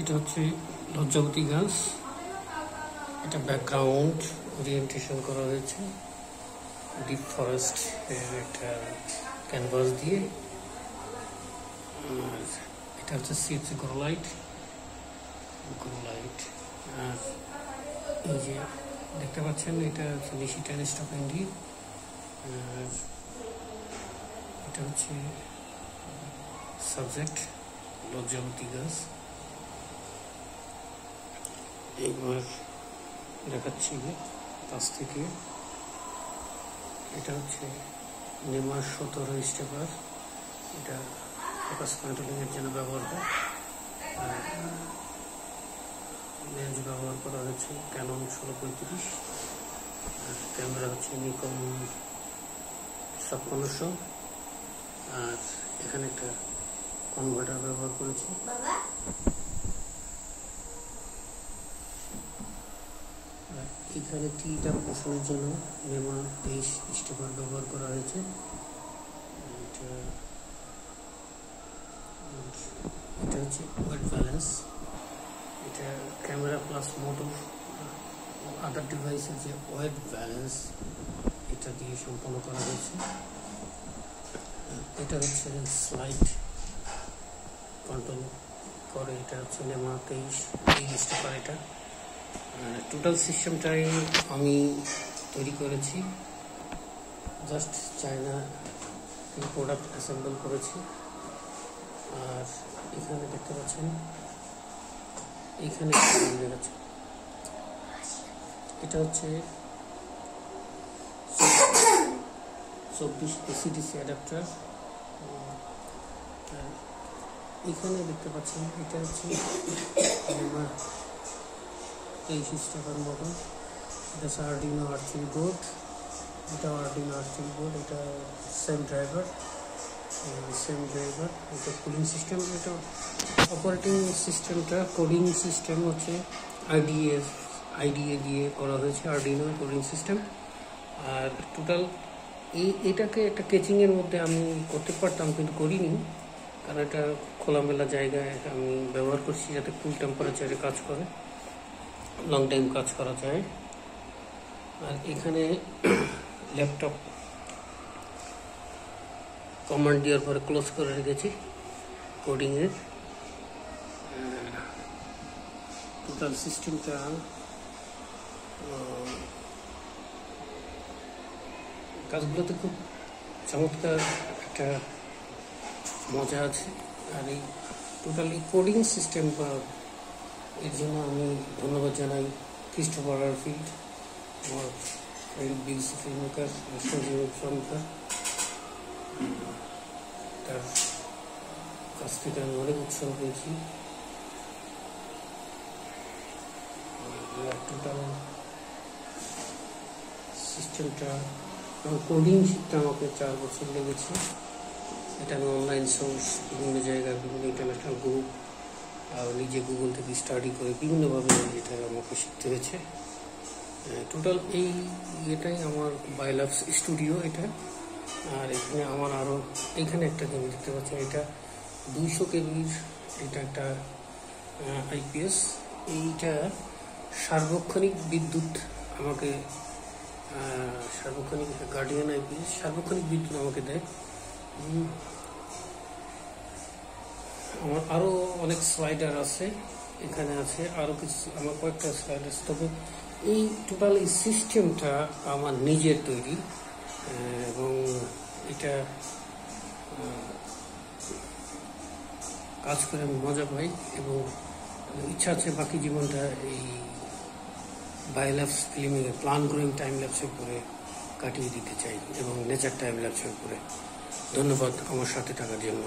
এটা হচ্ছে লজ্জাবতী গাছ। এটা ব্যাকগ্রাউন্ড ওরিয়েন্টেশন করা হয়েছে। ডিপ ফরেস্ট এর একটা ক্যানভাস দিয়ে। আর এটা হচ্ছে সিএফসি গ্রোলাইট গ্রোলাইট আর এই যে দেখতে পাচ্ছেন, এটা হচ্ছে নিশিটান স্টক ইন্ডি আর এটা হচ্ছে সাবজেক্ট লজ্জাবতী গাছ। এইবার দেখাচ্ছি কাছ থেকে। এটা হচ্ছে নেমার সতেরো স্টেপার। এটা ফোকাস কন্ট্রোলিংয়ের জন্য ব্যবহার হয় লেন্স ব্যবহার করা হয়েছে ক্যানন ষোলো পঁয়ত্রিশ। আর ক্যামেরা হচ্ছে নিকন ছাপ্পান্নশো। আর এখানে একটা কনভার্টার ব্যবহার করেছি বাবা আর এখানে টিটা পোষণের জন্য নেমা তেইশ স্টেপার ব্যবহার করা হয়েছে। এটা হচ্ছে ওয়েট ব্যালেন্স এটা ক্যামেরা প্লাস মোটর আদার ডিভাইসের যে ওয়েট ব্যালেন্স এটা দিয়ে সম্পন্ন করা হয়েছে। এটা হচ্ছে স্লাইড কন্ট্রোল করে, এটা হচ্ছে নেমা তেইশ এই স্টেপার এটা। টোটাল সিস্টেমটাই আমি তৈরি করেছি। জাস্ট চায়না প্রোডাক্ট অ্যাসেম্বল করেছি। আর এখানে দেখতে পাচ্ছেন, এখানে এটা হচ্ছে চব্বিশ এসিডিসি অ্যাডাপ্টার এখানে দেখতে পাচ্ছেন, এটা হচ্ছে আমার তেইশ টাকার মতো এটা হচ্ছে আর্ডিনো আর্থিং বোর্ড এটা আর্ডিনো আর্থিং বোর্ড এটা সেম ড্রাইভার সেম ড্রাইভার এটা কুলিং সিস্টেম এটা অপারেটিং সিস্টেমটা কোডিং সিস্টেম হচ্ছে আইডিএ আইডিএ দিয়ে করা হয়েছে আর্ডিনো কোডিং সিস্টেম আর টোটাল এই, এটাকে একটা কেচিংয়ের মধ্যে আমি করতে পারতাম কিন্তু করিনি। কারণ এটা খোলামেলা জায়গায় আমি ব্যবহার করছি যাতে কুল টেম্পারেচারে কাজ করে। লং টাইম কাজ করা যায়। আর এখানে ল্যাপটপ কমান্ড দেওয়ার পরে ক্লোজ করে রেখেছি কোডিংয়ের টোটাল সিস্টেমটা কাজগুলোতে খুব চমৎকার একটা মজা আছে। আর এই টোটালি কোডিং সিস্টেম বা এর জন্য আমি ধন্যবাদ জানাই ক্রিস্টোফার আরফিল্ড আমার ফ্রেন্ড বিএসি ফিল্ম মেকার তার কাছ থেকে আমি অনেক উৎসাহ পেয়েছি। টোটাল সিস্টেমটা কোডিং শিখতে আমাকে চার বছর লেগেছে। এটা আমি অনলাইন সোর্স বিভিন্ন জায়গায়, বিভিন্ন ইন্টারন্যাশনাল গ্রুপ নিজে গুগল থেকে স্টাডি করে বিভিন্নভাবে এটা আমাকে শিখতে হয়েছে। টোটাল এই এটাই আমার বাইলাভস স্টুডিও এটা। আর এখানে আমার আরও এখানে একটা জিনিস দেখতে পাচ্ছেন, এটা দুইশো কেবির এটা একটা আইপিএস এইটা সার্বক্ষণিক বিদ্যুৎ আমাকে সার্বক্ষণিক গার্ডিয়ান আইপিএস সার্বক্ষণিক বিদ্যুৎ আমাকে দেয়। আমার আরও অনেক স্লাইডার আছে, এখানে আছে আরও কিছু, আমার কয়েকটা স্লাইডার আছে। তবে এই টোটাল এই সিস্টেমটা আমার নিজের তৈরি এবং এটা কাজ করে আমি মজা পাই, এবং ইচ্ছা আছে বাকি জীবনটা এই বায়োল্যাপস ফিল্মিং প্লান গ্রোয়িং টাইম ল্যাপসের উপরে কাটিয়ে দিতে চাই, এবং নেচার টাইম ল্যাপসের উপরে ধন্যবাদ, আমার সাথে থাকার জন্য।